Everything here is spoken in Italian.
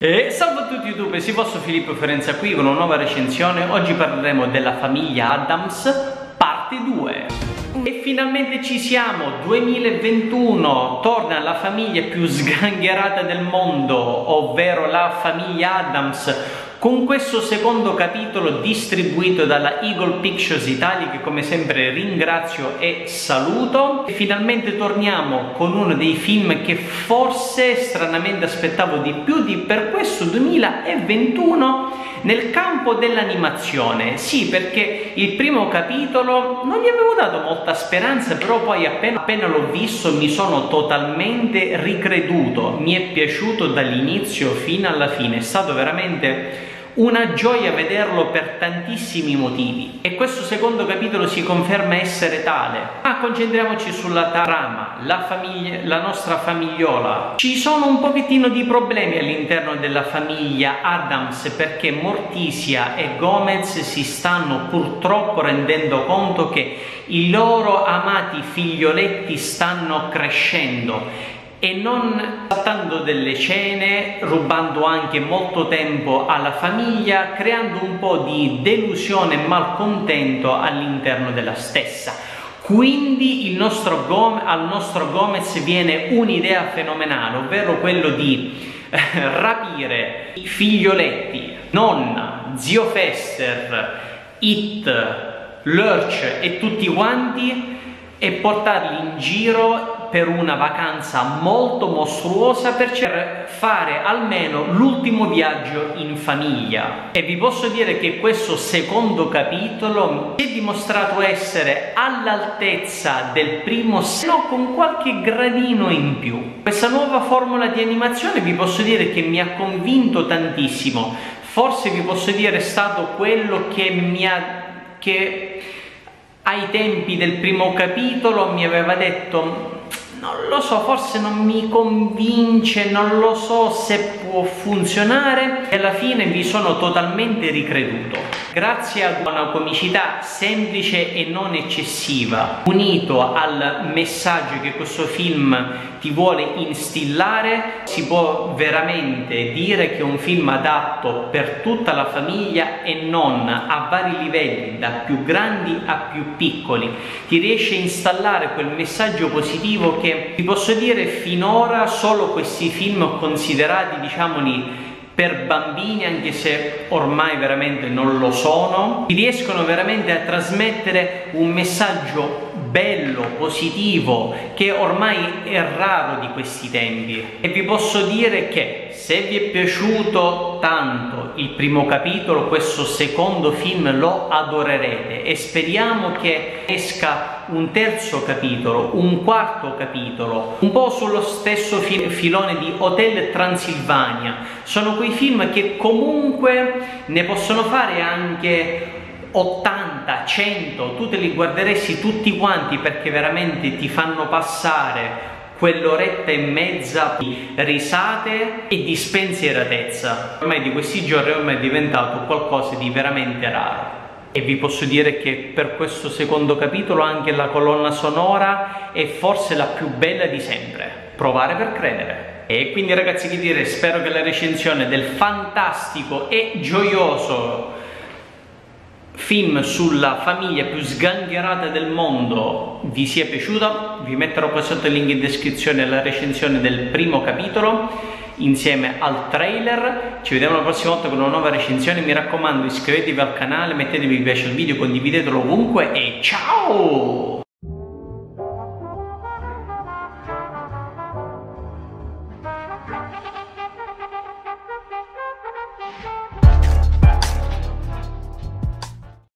E salve a tutti YouTube, si vostro Filippo Ferenza qui con una nuova recensione. Oggi parleremo della famiglia Adams, parte 2. E finalmente ci siamo, 2021, torna la famiglia più sgangherata del mondo, ovvero la famiglia Adams, con questo secondo capitolo distribuito dalla Eagle Pictures Italia che come sempre ringrazio e saluto. E finalmente torniamo con uno dei film che forse stranamente aspettavo di più di per questo 2021 nel campo dell'animazione. Sì, perché il primo capitolo non gli avevo dato molta speranza, però poi appena, appena l'ho visto mi sono totalmente ricreduto, mi è piaciuto dall'inizio fino alla fine, è stato veramente una gioia vederlo per tantissimi motivi e questo secondo capitolo si conferma essere tale. Ma concentriamoci sulla trama, la, famiglia, la nostra famigliola. Ci sono un pochettino di problemi all'interno della famiglia Adams perché Morticia e Gomez si stanno purtroppo rendendo conto che i loro amati figlioletti stanno crescendo e non saltando delle cene, rubando anche molto tempo alla famiglia, creando un po' di delusione e malcontento all'interno della stessa. Quindi nostro Gomez, al nostro Gomez viene un'idea fenomenale, ovvero quello di eh, rapire i figlioletti, nonna, zio Fester, It, Lurch e tutti quanti e portarli in giro per una vacanza molto mostruosa per fare almeno l'ultimo viaggio in famiglia. E vi posso dire che questo secondo capitolo si è dimostrato essere all'altezza del primo se no con qualche gradino in più. Questa nuova formula di animazione vi posso dire che mi ha convinto tantissimo. Forse vi posso dire è stato quello che mi ha che ai tempi del primo capitolo mi aveva detto non lo so, forse non mi convince, non lo so se può funzionare e alla fine vi sono totalmente ricreduto. Grazie a una comicità semplice e non eccessiva, unito al messaggio che questo film ti vuole instillare, si può veramente dire che è un film adatto per tutta la famiglia e non a vari livelli, da più grandi a più piccoli. Ti riesce a installare quel messaggio positivo che che vi posso dire finora solo questi film considerati diciamoli per bambini anche se ormai veramente non lo sono riescono veramente a trasmettere un messaggio bello, positivo, che ormai è raro di questi tempi. E vi posso dire che se vi è piaciuto tanto il primo capitolo, questo secondo film lo adorerete e speriamo che esca un terzo capitolo, un quarto capitolo, un po' sullo stesso filone di Hotel Transilvania. Sono quei film che comunque ne possono fare anche 80, 100, tu te li guarderesti tutti quanti perché veramente ti fanno passare quell'oretta e mezza di risate e di spensieratezza. Ormai di questi giorni ormai è diventato qualcosa di veramente raro. E vi posso dire che per questo secondo capitolo anche la colonna sonora è forse la più bella di sempre. Provare per credere. E quindi ragazzi che dire, spero che la recensione del fantastico e gioioso film sulla famiglia più sgangherata del mondo vi sia piaciuto vi metterò qua sotto il link in descrizione la recensione del primo capitolo insieme al trailer. Ci vediamo la prossima volta con una nuova recensione. Mi raccomando iscrivetevi al canale mettetevi mi piace al video condividetelo ovunque e ciao